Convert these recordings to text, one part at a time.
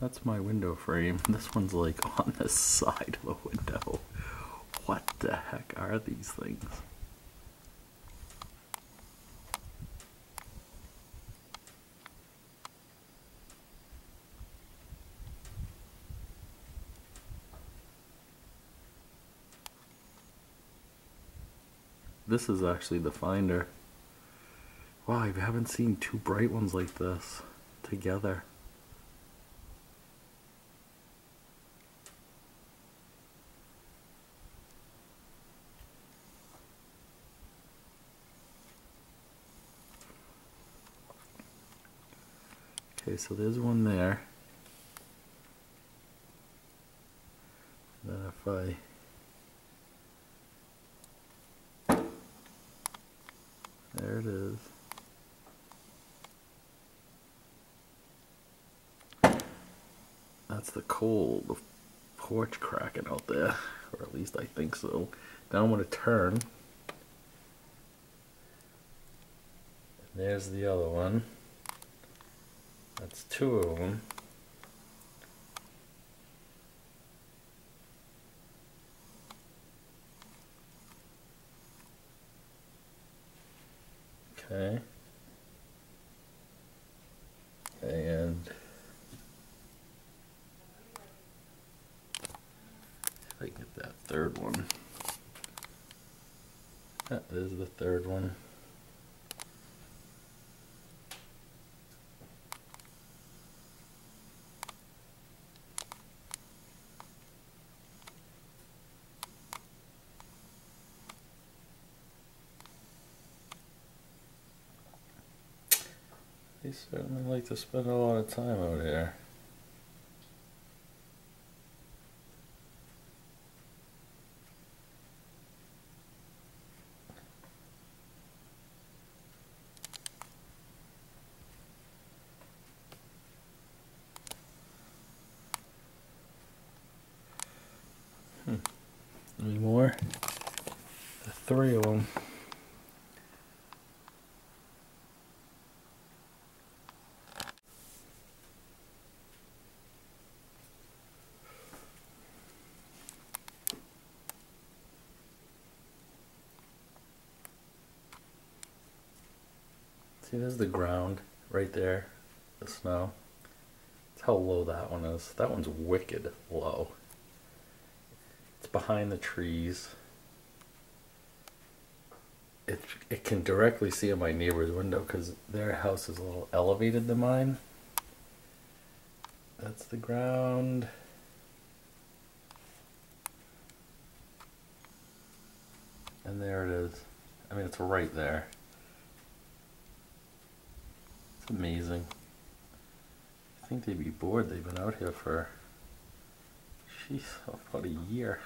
That's my window frame. This one's like on the side of a window. What the heck are these things? This is actually the finder. Wow, I haven't seen two bright ones like this together. Okay, so there's one there. Then if I There it is. That's the coal, the porch cracking out there, or at least I think so. Now I'm going to turn. There's the other one. That's two of them. Okay. And if I get that third one. That is the third one. They certainly like to spend a lot of time out here. Hmm. Any more? The three of them. See, there's the ground right there, the snow. That's how low that one is. That one's wicked low. It's behind the trees. It, it can directly see in my neighbor's window because their house is a little elevated than mine. That's the ground. And there it is. I mean, it's right there. It's amazing. I think they'd be bored. They've been out here for, sheesh, about a year.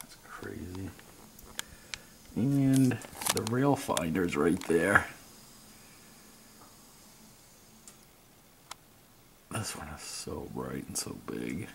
That's crazy. And the rail finder's right there. This one is so bright and so big.